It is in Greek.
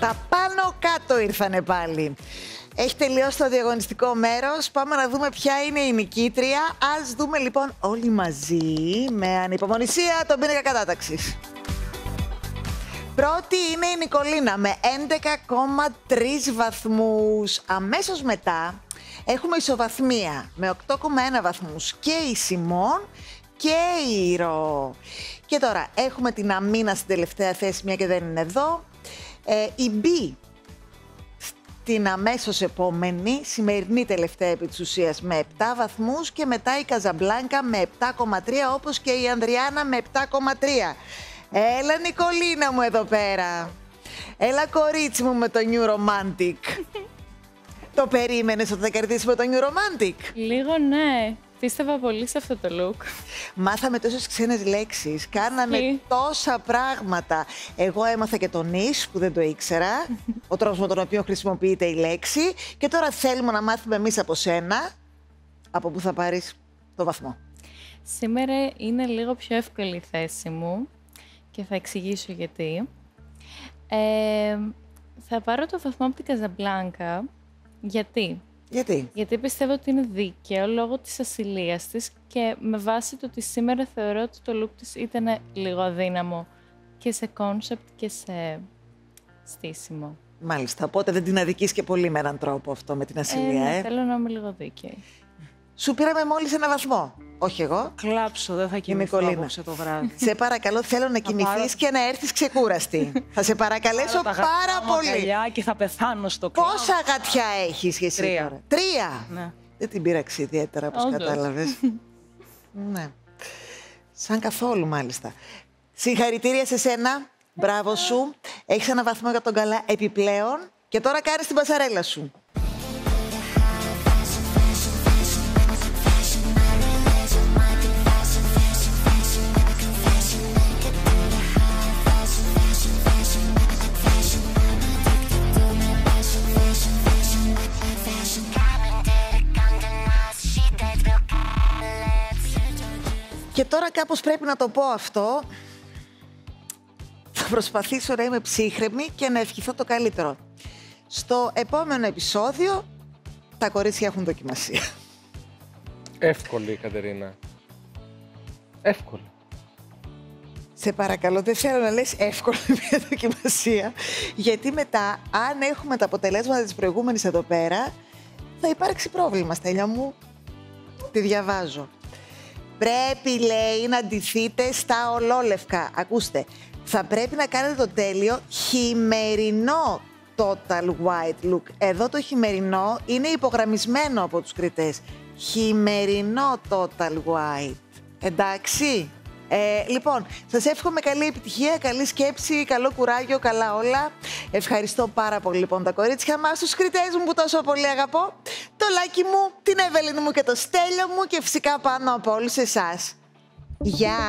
Τα πάνω κάτω ήρθανε πάλι. Έχει τελειώσει το διαγωνιστικό μέρος. Πάμε να δούμε ποια είναι η νικήτρια. Ας δούμε λοιπόν όλοι μαζί με ανυπομονησία τον πίνακα κατάταξης. Πρώτη είναι η Νικολίνα με 11,3 βαθμούς. Αμέσως μετά έχουμε ισοβαθμία με 8,1 βαθμούς και η Σιμών και η Ρο. Και τώρα έχουμε την Αμίνα στην τελευταία θέση, μια και δεν είναι εδώ. Ε, η Μπ στην αμέσως επόμενη, σημερινή τελευταία επί της ουσίας, με 7 βαθμούς και μετά η Καζαμπλάνκα με 7,3 όπως και η Ανδριάνα με 7,3. Έλα Νικολίνα μου εδώ πέρα. Έλα κορίτσι μου με το New Romantic. το περίμενες ότι θα κερδίσει με το New Romantic; Λίγο ναι. Πίστευα πολύ σε αυτό το look. Μάθαμε τόσες ξένες λέξεις, κάναμε Τι; τόσα πράγματα. Εγώ έμαθα και τον ίσ που δεν το ήξερα, ο τρόπος με τον οποίο χρησιμοποιείται η λέξη και τώρα θέλουμε να μάθουμε εμείς από σένα, από που θα πάρεις το βαθμό. Σήμερα είναι λίγο πιο εύκολη η θέση μου και θα εξηγήσω γιατί. Ε, θα πάρω το βαθμό από την Καζαμπλάνκα. Γιατί; Γιατί; Γιατί πιστεύω ότι είναι δίκαιο λόγω της ασυλίας της και με βάση το ότι σήμερα θεωρώ ότι το look της ήταν λίγο αδύναμο και σε κόνσεπτ και σε στήσιμο. Μάλιστα, οπότε δεν την αδικείς και πολύ με έναν τρόπο αυτό με την Ε, ασυλία, ναι, ε; θέλω να είμαι λίγο δίκαιη. Σου πήραμε μόλις ένα βαθμό. Όχι εγώ. Κλαψ, δεν θα κοιμηθώ Νικολίνα. απόψε το βράδυ. Σε παρακαλώ, θέλω να κοιμηθείς πάρω- και να έρθεις ξεκούραστη. θα σε παρακαλέσω Πάρω τα πάρα αγαπημένα μου πολύ. αγκαλιά και θα πεθάνω στο κλαμπ. Πόσα γατιά έχεις και εσύ Τρία. τώρα; Τρία. Ναι. Δεν την πείραξε ιδιαίτερα, όπως Όντως. κατάλαβες. ναι. Σαν καθόλου, μάλιστα. Συγχαρητήρια σε σένα. Μπράβο σου. Έχεις ένα βαθμό για τον καλά επιπλέον. Και τώρα κάνεις την πασαρέλα σου. Και τώρα κάπως πρέπει να το πω αυτό. Θα προσπαθήσω να είμαι ψύχρεμη και να ευχηθώ το καλύτερο. Στο επόμενο επεισόδιο τα κορίτσια έχουν δοκιμασία. Εύκολη η Κατερίνα. Εύκολη. Σε παρακαλώ, δεν θέλω να λες εύκολα μια δοκιμασία, γιατί μετά, αν έχουμε τα αποτελέσματα της προηγούμενης εδώ πέρα, θα υπάρξει πρόβλημα, Στέλια μου. Τη διαβάζω. Πρέπει, λέει, να ντυθείτε στα ολόλευκα. Ακούστε, θα πρέπει να κάνετε το τέλειο χειμερινό total white look. Εδώ το χειμερινό είναι υπογραμμισμένο από τους κριτές. Χειμερινό total white. Εντάξει. Ε, λοιπόν, σας εύχομαι καλή επιτυχία, καλή σκέψη, καλό κουράγιο, καλά όλα. Ευχαριστώ πάρα πολύ λοιπόν τα κορίτσια μας, τους κριτές μου που τόσο πολύ αγαπώ, το Λάκι μου, την Εύελιν μου και το Στέλιο μου και φυσικά πάνω από όλους εσάς. Γεια!